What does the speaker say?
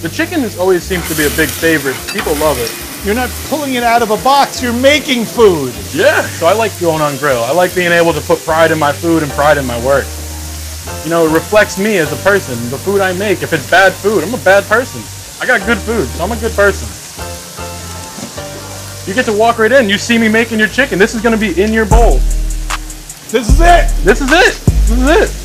The chicken is always seems to be a big favorite. People love it. You're not pulling it out of a box, you're making food. Yeah. So I like going on grill. I like being able to put pride in my food and pride in my work. You know, it reflects me as a person. The food I make. If it's bad food, I'm a bad person. I got good food, so I'm a good person. You get to walk right in. You see me making your chicken. This is gonna be in your bowl. This is it. This is it. This is it.